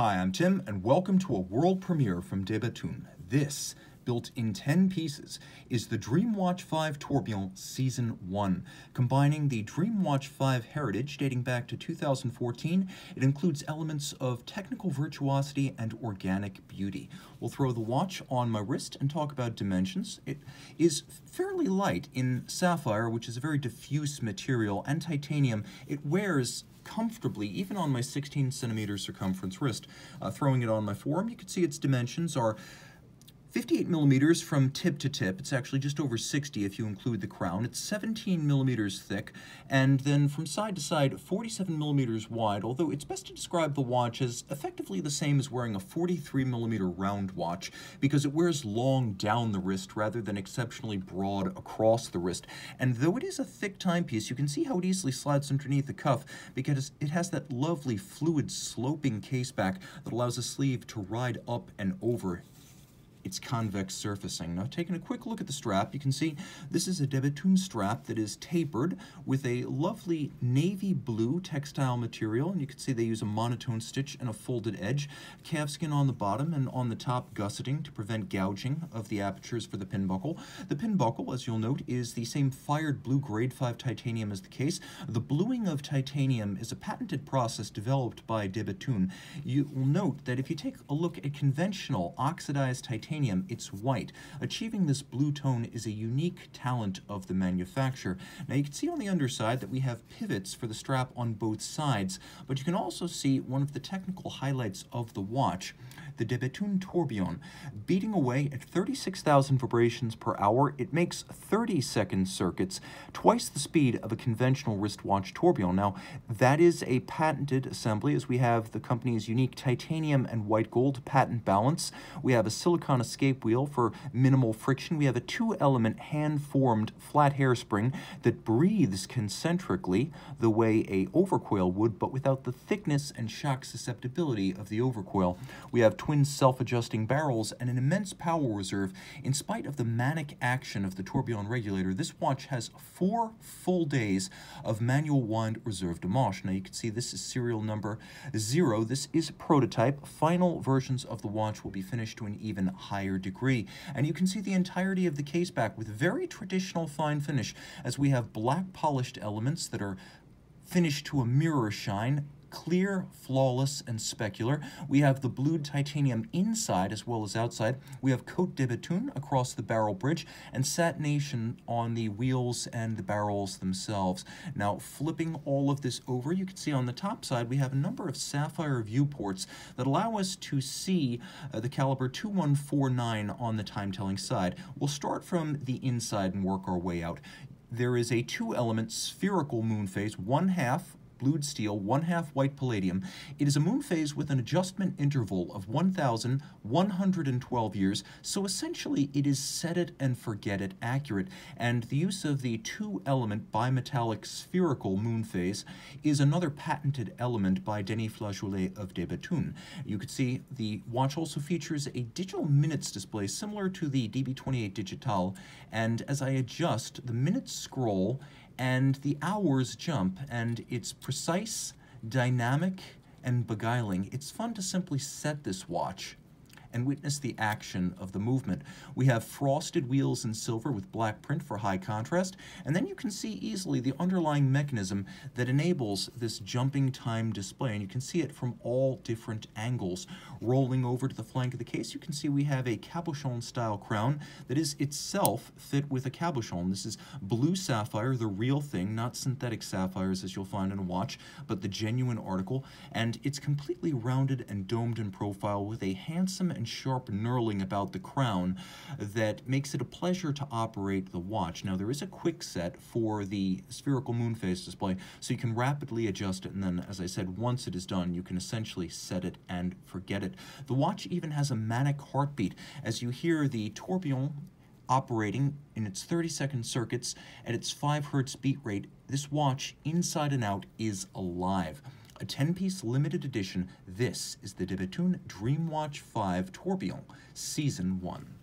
Hi, I'm Tim, and welcome to a world premiere from De Bethune. This, built in 10 pieces, is the Dreamwatch 5 Tourbillon Season 1. Combining the Dreamwatch 5 heritage dating back to 2014, it includes elements of technical virtuosity and organic beauty. We'll throw the watch on my wrist and talk about dimensions. It is fairly light in sapphire, which is a very diffuse material, and titanium. It wears comfortably, even on my 16 centimeter circumference wrist. Uh, throwing it on my forearm, you can see its dimensions are 58 millimeters from tip to tip. It's actually just over 60 if you include the crown. It's 17 millimeters thick, and then from side to side, 47 millimeters wide, although it's best to describe the watch as effectively the same as wearing a 43 millimeter round watch, because it wears long down the wrist rather than exceptionally broad across the wrist. And though it is a thick timepiece, you can see how it easily slides underneath the cuff, because it has that lovely fluid sloping caseback that allows the sleeve to ride up and over its convex surfacing. Now taking a quick look at the strap, you can see this is a De strap that is tapered with a lovely navy blue textile material, and you can see they use a monotone stitch and a folded edge, calfskin on the bottom and on the top gusseting to prevent gouging of the apertures for the pin buckle. The pin buckle, as you'll note, is the same fired blue grade 5 titanium as the case. The bluing of titanium is a patented process developed by De You will note that if you take a look at conventional oxidized titanium, titanium, it's white. Achieving this blue tone is a unique talent of the manufacturer. Now you can see on the underside that we have pivots for the strap on both sides, but you can also see one of the technical highlights of the watch, the De Bethune Tourbillon. Beating away at 36,000 vibrations per hour, it makes 30 second circuits, twice the speed of a conventional wristwatch tourbillon. Now, that is a patented assembly as we have the company's unique titanium and white gold patent balance. We have a silicon escape wheel for minimal friction. We have a two-element hand-formed flat hairspring that breathes concentrically the way a overcoil would, but without the thickness and shock susceptibility of the overcoil. We have twin self-adjusting barrels and an immense power reserve. In spite of the manic action of the tourbillon regulator, this watch has four full days of manual wind reserve de marche. Now you can see this is serial number zero. This is prototype. Final versions of the watch will be finished to an even higher degree. And you can see the entirety of the case back with very traditional fine finish as we have black polished elements that are finished to a mirror shine clear, flawless, and specular. We have the blued titanium inside as well as outside. We have Cote de Bethune across the barrel bridge and satination on the wheels and the barrels themselves. Now, flipping all of this over, you can see on the top side we have a number of sapphire viewports that allow us to see uh, the caliber 2149 on the time-telling side. We'll start from the inside and work our way out there is a two-element spherical moon phase, one half blued steel, one half white palladium. It is a moon phase with an adjustment interval of 1,112 years, so essentially it is set it and forget it accurate. And the use of the two element bimetallic spherical moon phase is another patented element by Denis Flageolet of De Bethune. You can see the watch also features a digital minutes display similar to the DB28 Digital, and as I adjust, the minutes scroll and the hours jump, and it's precise, dynamic, and beguiling. It's fun to simply set this watch and witness the action of the movement. We have frosted wheels in silver with black print for high contrast, and then you can see easily the underlying mechanism that enables this jumping time display, and you can see it from all different angles. Rolling over to the flank of the case, you can see we have a cabochon style crown that is itself fit with a cabochon. This is blue sapphire, the real thing, not synthetic sapphires as you'll find in a watch, but the genuine article, and it's completely rounded and domed in profile with a handsome and sharp knurling about the crown that makes it a pleasure to operate the watch. Now there is a quick set for the spherical moon phase display, so you can rapidly adjust it, and then, as I said, once it is done, you can essentially set it and forget it. The watch even has a manic heartbeat. As you hear the tourbillon operating in its 30 second circuits at its 5 hertz beat rate, this watch, inside and out, is alive a 10-piece limited edition. This is the De Bethune Dreamwatch 5 Tourbillon Season 1.